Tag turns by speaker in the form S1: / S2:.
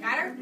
S1: Got her?